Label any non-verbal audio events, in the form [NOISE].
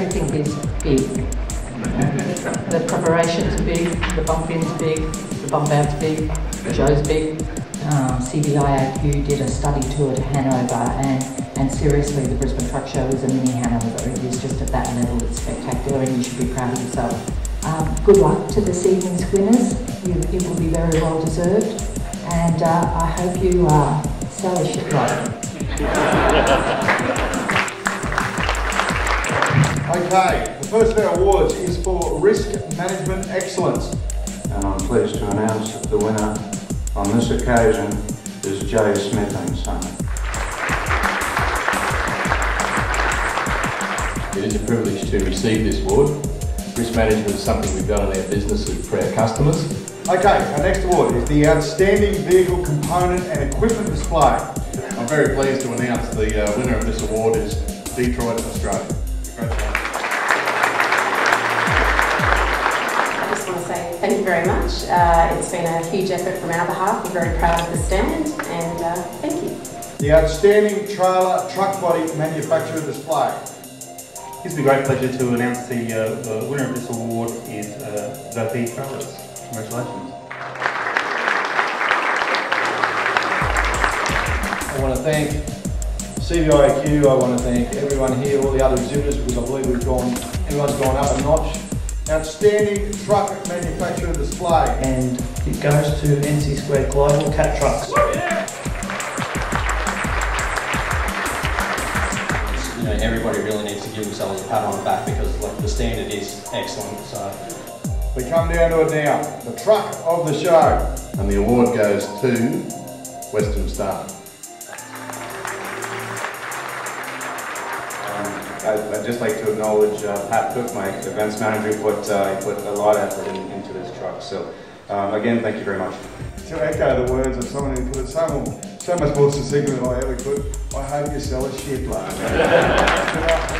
everything is big. The preparation's big, the bump in's big, the bump out's big, Joe's big. Um, CVIAQ did a study tour to Hanover and, and seriously the Brisbane Truck Show is a mini Hanover. It is just at that level, it's spectacular and you should be proud of yourself. Um, good luck to this evening's winners. You, it will be very well deserved and uh, I hope you uh, sell a shitload. [LAUGHS] Okay, the first of our awards is for Risk Management Excellence. and I'm pleased to announce that the winner on this occasion is Jay Smith and Son. It is a privilege to receive this award. Risk management is something we've done in our business for our customers. Okay, our next award is the Outstanding Vehicle Component and Equipment Display. I'm very pleased to announce the uh, winner of this award is Detroit, Australia. Thank you very much. Uh, it's been a huge effort from our behalf. We're very proud of the stand and uh, thank you. The Outstanding Trailer Truck Body Manufacturer Display. Gives a great pleasure to announce the, uh, the winner of this award is uh, the P Trailers. Congratulations. I want to thank CVIQ, I want to thank everyone here, all the other exhibitors, because I believe we've gone, everyone's gone up a notch. Outstanding Truck Manufacturer Display. and it goes to NC Square Global Cat Trucks. you know, everybody really needs to give themselves a pat on the back because like the standard is excellent. So We come down to it now. The truck of the show. And the award goes to Western Star. I- I'd just like to acknowledge uh, Pat Cook, my events manager, who put, uh, put a lot of effort in- into this truck. So um, again, thank you very much. To echo the words of someone who put it so, more, so much more succinctly than I ever could, I hope you sell a shitload. [LAUGHS]